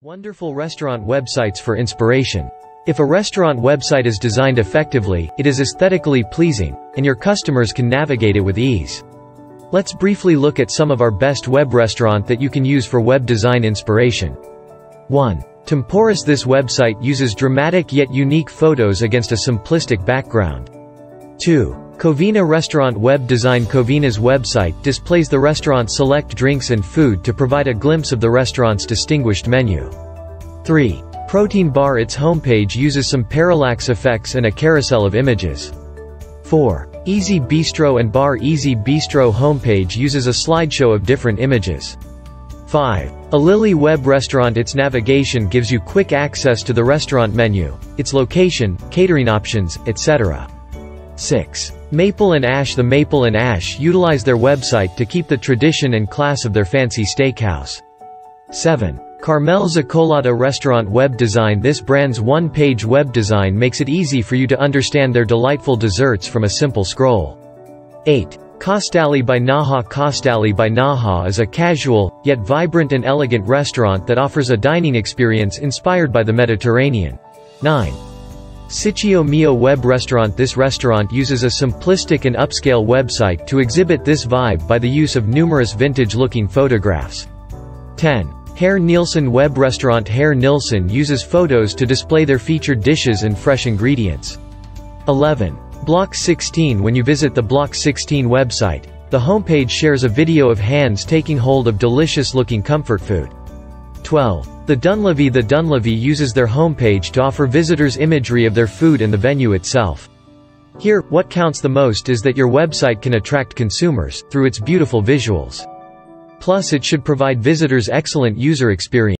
Wonderful restaurant websites for inspiration. If a restaurant website is designed effectively, it is aesthetically pleasing, and your customers can navigate it with ease. Let's briefly look at some of our best web restaurant that you can use for web design inspiration. 1. Temporis This website uses dramatic yet unique photos against a simplistic background. 2. Covina Restaurant Web Design Covina's website displays the restaurant's select drinks and food to provide a glimpse of the restaurant's distinguished menu. 3. Protein Bar Its homepage uses some parallax effects and a carousel of images. 4. Easy Bistro and Bar Easy Bistro homepage uses a slideshow of different images. 5. A Lily Web Restaurant Its navigation gives you quick access to the restaurant menu, its location, catering options, etc. 6. Maple and Ash The Maple and Ash utilize their website to keep the tradition and class of their fancy steakhouse. 7. Carmel Zacolata Restaurant Web Design This brand's one-page web design makes it easy for you to understand their delightful desserts from a simple scroll. 8. Costali by Naha Costali by Naha is a casual, yet vibrant and elegant restaurant that offers a dining experience inspired by the Mediterranean. 9. Sitio Mio Web Restaurant This restaurant uses a simplistic and upscale website to exhibit this vibe by the use of numerous vintage-looking photographs. 10. Herr Nielsen Web Restaurant Herr Nielsen uses photos to display their featured dishes and fresh ingredients. 11. Block 16 When you visit the Block 16 website, the homepage shares a video of hands taking hold of delicious-looking comfort food. 12. The Dunlavy The Dunlavy uses their homepage to offer visitors imagery of their food and the venue itself. Here, what counts the most is that your website can attract consumers, through its beautiful visuals. Plus it should provide visitors excellent user experience.